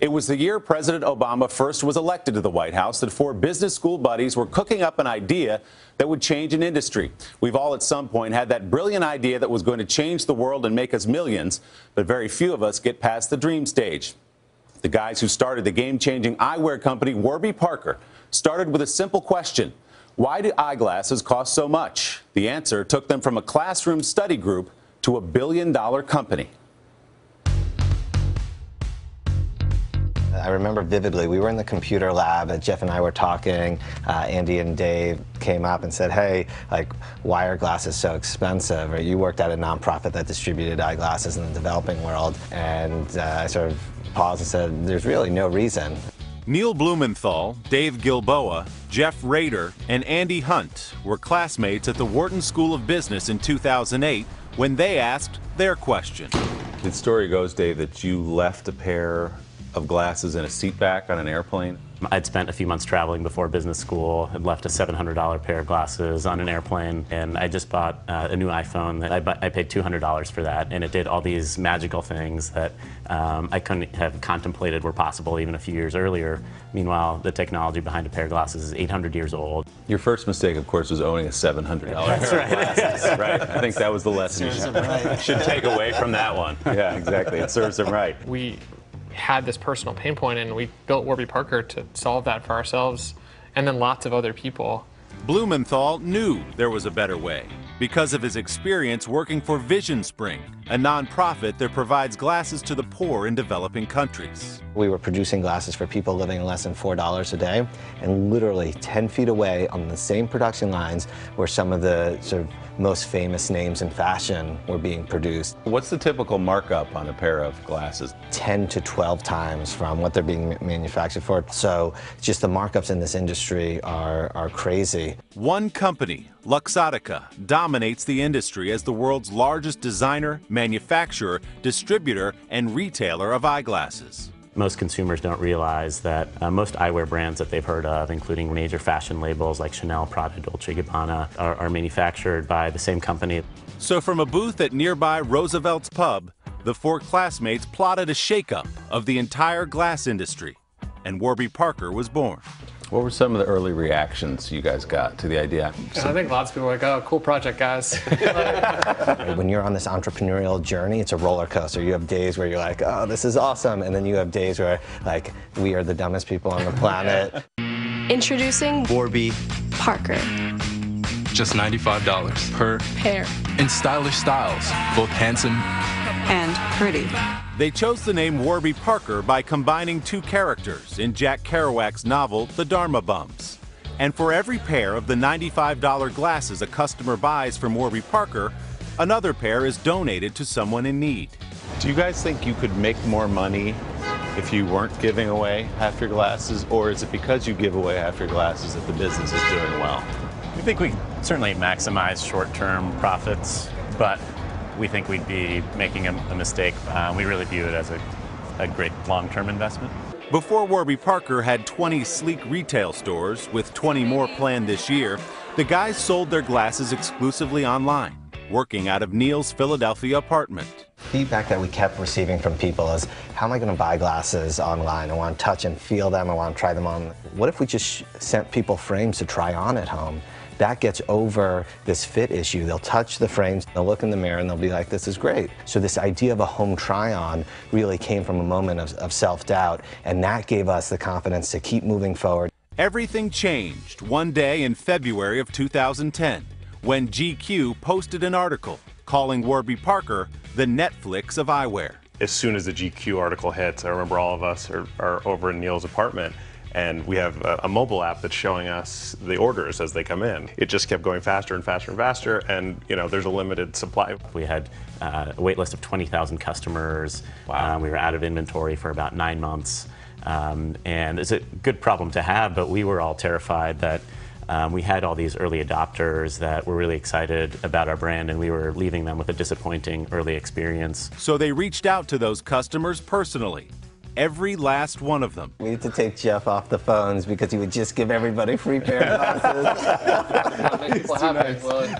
It was the year President Obama first was elected to the White House that four business school buddies were cooking up an idea that would change an industry. We've all at some point had that brilliant idea that was going to change the world and make us millions, but very few of us get past the dream stage. The guys who started the game changing eyewear company, Warby Parker, started with a simple question Why do eyeglasses cost so much? The answer took them from a classroom study group to a billion dollar company. I remember vividly, we were in the computer lab, and Jeff and I were talking. Uh, Andy and Dave came up and said, hey, like, why are glasses so expensive? Or you worked at a nonprofit that distributed eyeglasses in the developing world. And uh, I sort of paused and said, there's really no reason. Neil Blumenthal, Dave Gilboa, Jeff Raider, and Andy Hunt were classmates at the Wharton School of Business in 2008 when they asked their question. The story goes, Dave, that you left a pair of glasses in a seat back on an airplane? I'd spent a few months traveling before business school, had left a $700 pair of glasses on an airplane, and I just bought uh, a new iPhone. That I, I, paid $200 for that, and it did all these magical things that um, I couldn't have contemplated were possible even a few years earlier. Meanwhile, the technology behind a pair of glasses is 800 years old. Your first mistake, of course, was owning a $700 That's right. Glasses, right. I think that was the lesson you should, should take away from that one. Yeah, exactly. It serves them right. We had this personal pain point, and we built Warby Parker to solve that for ourselves and then lots of other people. Blumenthal knew there was a better way because of his experience working for Vision Spring, a nonprofit that provides glasses to the poor in developing countries. We were producing glasses for people living less than $4 a day, and literally 10 feet away on the same production lines were some of the sort of most famous names in fashion were being produced. What's the typical markup on a pair of glasses? 10 to 12 times from what they're being manufactured for. So just the markups in this industry are, are crazy. One company, Luxottica, dominates the industry as the world's largest designer, manufacturer, distributor, and retailer of eyeglasses. Most consumers don't realize that uh, most eyewear brands that they've heard of, including major fashion labels like Chanel, Prada, Dolce & Gabbana, are, are manufactured by the same company. So from a booth at nearby Roosevelt's Pub, the four classmates plotted a shakeup of the entire glass industry, and Warby Parker was born. What were some of the early reactions you guys got to the idea? I think lots of people were like, oh, cool project, guys. when you're on this entrepreneurial journey, it's a roller coaster. You have days where you're like, oh, this is awesome. And then you have days where, like, we are the dumbest people on the planet. Introducing Warby Parker. Just $95 per pair. In stylish styles, both handsome and pretty. They chose the name Warby Parker by combining two characters in Jack Kerouac's novel, The Dharma Bums. And for every pair of the $95 glasses a customer buys from Warby Parker, another pair is donated to someone in need. Do you guys think you could make more money if you weren't giving away half your glasses, or is it because you give away half your glasses that the business is doing well? We think we certainly maximize short-term profits, but we think we'd be making a, a mistake. Uh, we really view it as a, a great long-term investment. Before Warby Parker had 20 sleek retail stores, with 20 more planned this year, the guys sold their glasses exclusively online, working out of Neil's Philadelphia apartment. Feedback that we kept receiving from people is, how am I going to buy glasses online? I want to touch and feel them. I want to try them on. What if we just sent people frames to try on at home? That gets over this fit issue. They'll touch the frames, they'll look in the mirror, and they'll be like, this is great. So this idea of a home try-on really came from a moment of, of self-doubt, and that gave us the confidence to keep moving forward. Everything changed one day in February of 2010 when GQ posted an article calling Warby Parker the Netflix of eyewear. As soon as the GQ article hits, I remember all of us are, are over in Neil's apartment and we have a, a, mobile app that's showing us the orders as they come in. It just kept going faster and faster and faster, and you know there's a limited supply. We had uh, a wait list of 20,000 customers. Wow. Um, we were out of inventory for about nine months, um, and it's a good problem to have. But we were all terrified that. Um, we had all these early adopters that were really excited about our brand, and we were leaving them with a disappointing early experience. So they reached out to those customers personally every last one of them. We need to take Jeff off the phones because he would just give everybody free pair of glasses. Make happy. Willie.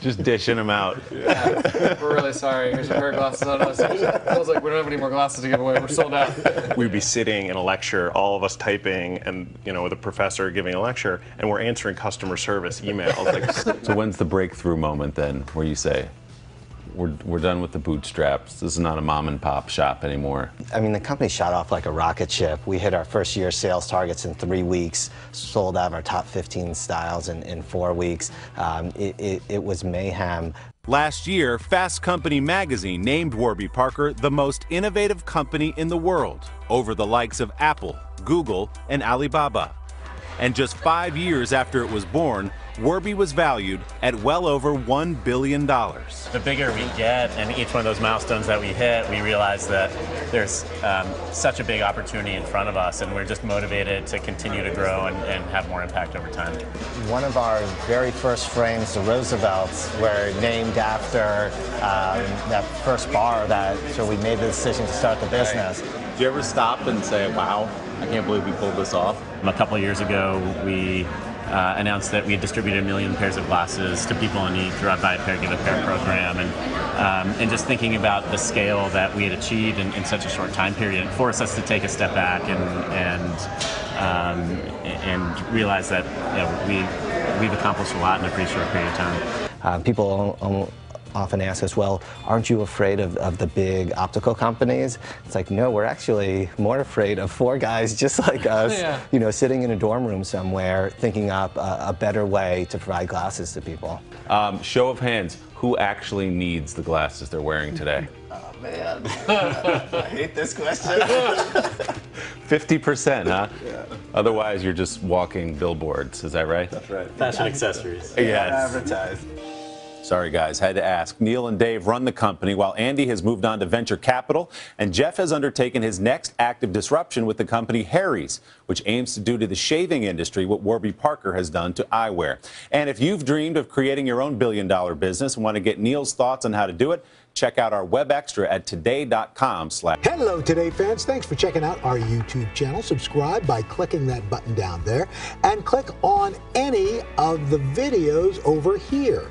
Just dishing them out. We're really sorry. Here's a pair of glasses on us. Feels like we don't have any more glasses to give away. We're sold out. We'd be sitting in a lecture, all of us typing, and you know, with a professor giving a lecture, and we're answering customer service emails. Like, So when's the breakthrough moment then where you say, we're, we're done with the bootstraps. This is not a mom and pop shop anymore. I mean, the company shot off like a rocket ship. We hit our first year sales targets in three weeks, sold out of our top 15 styles in, in four weeks. Um, it, it, it was mayhem. Last year, Fast Company magazine named Warby Parker the most innovative company in the world, over the likes of Apple, Google, and Alibaba. And just five years after it was born, Warby was valued at well over $1 billion. The bigger we get and each one of those milestones that we hit, we realize that there's um, such a big opportunity in front of us, and we're just motivated to continue to grow and, and have more impact over time. One of our very first frames, the Roosevelts, were named after um, that first bar that, so we made the decision to start the business. Do you ever stop and say, wow, I can't believe we pulled this off? A couple of years ago, we uh, announced that we had distributed a million pairs of glasses to people in need through our Buy a Pair, Give a Pair program. And, um, and just thinking about the scale that we had achieved in, in such a short time period forced us to take a step back and, and, um, and realize that you know, we, we've accomplished a lot in a pretty short period of time. Uh, people often ask us, well, aren't you afraid of, of the big optical companies? It's like, no, we're actually more afraid of four guys just like us, Yeah. you know, sitting in a dorm room somewhere thinking up a, a better way to provide glasses to people. Um, show of hands, who actually needs the glasses they're wearing today? Oh, man, I hate this question. 50%, huh? Yeah. Otherwise, you're just walking billboards. Is that right? That's right. Fashion accessories. Yes. Advertised. Sorry, guys, had to ask. Neil and Dave run the company while Andy has moved on to venture capital, and Jeff has undertaken his next active disruption with the company Harry's, which aims to do to the shaving industry what Warby Parker has done to eyewear. And if you've dreamed of creating your own billion dollar business and want to get Neil's thoughts on how to do it, check out our web extra at today.com slash Hello, Today fans. Thanks for checking out our YouTube channel. Subscribe by clicking that button down there and click on any of the videos over here